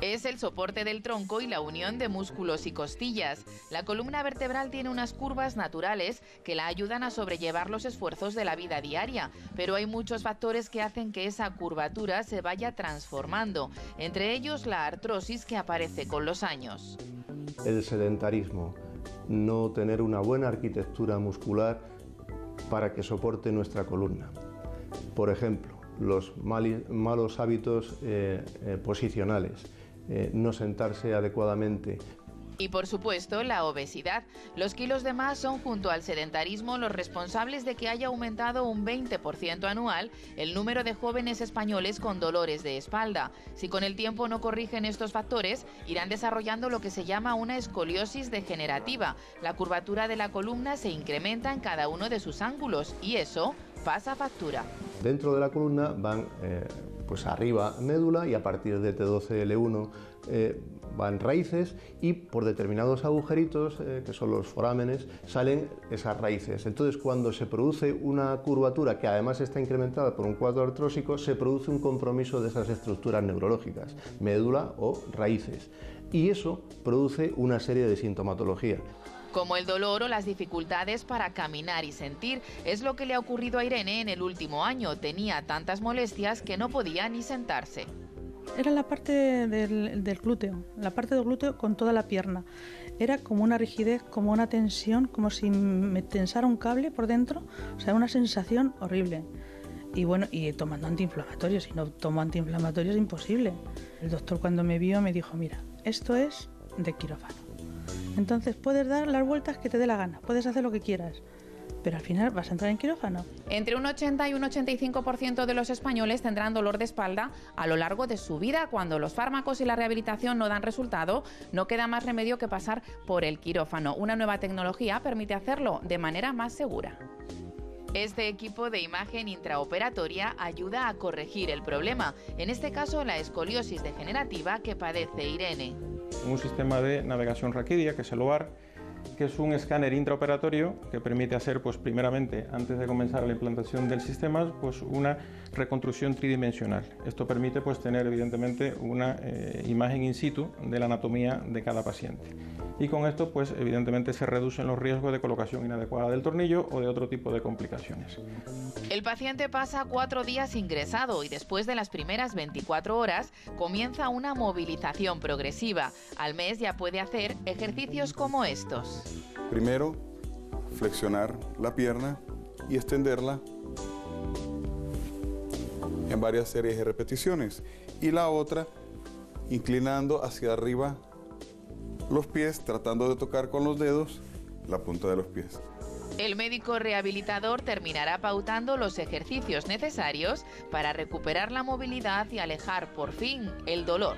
Es el soporte del tronco y la unión de músculos y costillas. La columna vertebral tiene unas curvas naturales que la ayudan a sobrellevar los esfuerzos de la vida diaria, pero hay muchos factores que hacen que esa curvatura se vaya transformando, entre ellos la artrosis que aparece con los años. El sedentarismo, no tener una buena arquitectura muscular para que soporte nuestra columna. Por ejemplo, los malos hábitos eh, eh, posicionales eh, no sentarse adecuadamente. Y por supuesto, la obesidad. Los kilos de más son, junto al sedentarismo, los responsables de que haya aumentado un 20% anual el número de jóvenes españoles con dolores de espalda. Si con el tiempo no corrigen estos factores, irán desarrollando lo que se llama una escoliosis degenerativa. La curvatura de la columna se incrementa en cada uno de sus ángulos y eso pasa factura. Dentro de la columna van eh, pues arriba médula y a partir de T12L1 eh, van raíces y por determinados agujeritos, eh, que son los forámenes, salen esas raíces. Entonces cuando se produce una curvatura que además está incrementada por un cuadro artrósico, se produce un compromiso de esas estructuras neurológicas, médula o raíces. Y eso produce una serie de sintomatología como el dolor o las dificultades para caminar y sentir. Es lo que le ha ocurrido a Irene en el último año. Tenía tantas molestias que no podía ni sentarse. Era la parte del, glúteo, la parte del glúteo con toda la pierna. Era como una rigidez, como una tensión, como si me tensara un cable por dentro. O sea, una sensación horrible. Y bueno, y tomando antiinflamatorios. Si no tomo antiinflamatorios, imposible. El doctor cuando me vio me dijo, mira, esto es de quirófano. Entonces puedes dar las vueltas que te dé la gana, puedes hacer lo que quieras, pero al final vas a entrar en quirófano. Entre un 80 y un 85% de los españoles tendrán dolor de espalda a lo largo de su vida. Cuando los fármacos y la rehabilitación no dan resultado, no queda más remedio que pasar por el quirófano. Una nueva tecnología permite hacerlo de manera más segura. Este equipo de imagen intraoperatoria ayuda a corregir el problema, en este caso la escoliosis degenerativa que padece Irene. Un sistema de navegación raquídea, que es el OAR, que es un escáner intraoperatorio que permite hacer, pues primeramente, antes de comenzar la implantación del sistema, pues una reconstrucción tridimensional. Esto permite pues tener evidentemente una eh, imagen in situ de la anatomía de cada paciente. Y con esto pues evidentemente se reducen los riesgos de colocación inadecuada del tornillo o de otro tipo de complicaciones. El paciente pasa cuatro días ingresado y después de las primeras 24 horas comienza una movilización progresiva. Al mes ya puede hacer ejercicios como estos. Primero, flexionar la pierna y extenderla en varias series de repeticiones. Y la otra, inclinando hacia arriba los pies, tratando de tocar con los dedos la punta de los pies. El médico rehabilitador terminará pautando los ejercicios necesarios para recuperar la movilidad y alejar por fin el dolor.